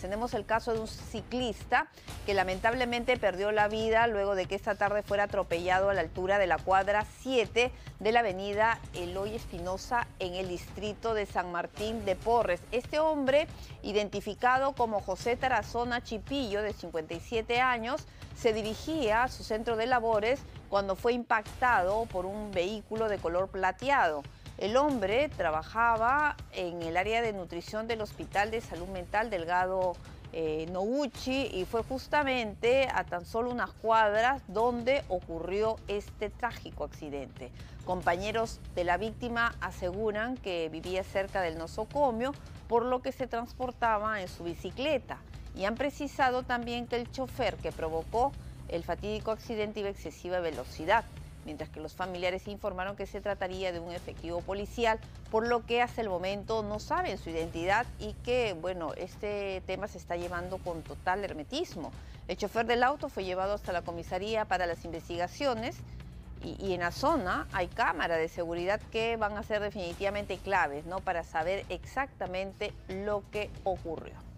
Tenemos el caso de un ciclista que lamentablemente perdió la vida luego de que esta tarde fuera atropellado a la altura de la cuadra 7 de la avenida Eloy Espinosa en el distrito de San Martín de Porres. Este hombre, identificado como José Tarazona Chipillo, de 57 años, se dirigía a su centro de labores cuando fue impactado por un vehículo de color plateado. El hombre trabajaba en el área de nutrición del Hospital de Salud Mental Delgado eh, Noguchi y fue justamente a tan solo unas cuadras donde ocurrió este trágico accidente. Compañeros de la víctima aseguran que vivía cerca del nosocomio, por lo que se transportaba en su bicicleta y han precisado también que el chofer que provocó el fatídico accidente iba a excesiva velocidad mientras que los familiares informaron que se trataría de un efectivo policial, por lo que hasta el momento no saben su identidad y que, bueno, este tema se está llevando con total hermetismo. El chofer del auto fue llevado hasta la comisaría para las investigaciones y, en la zona hay cámaras de seguridad que van a ser definitivamente claves, ¿no? Para saber exactamente lo que ocurrió.